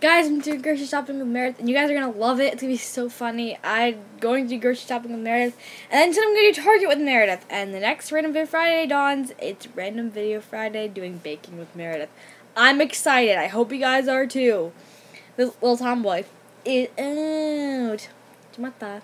Guys, I'm doing grocery shopping with Meredith, and you guys are gonna love it. It's gonna be so funny. I'm going to do grocery shopping with Meredith, and then I'm gonna do Target with Meredith. And the next Random Video Friday dawns. It's Random Video Friday doing baking with Meredith. I'm excited. I hope you guys are too. This little tomboy is out. Chamata.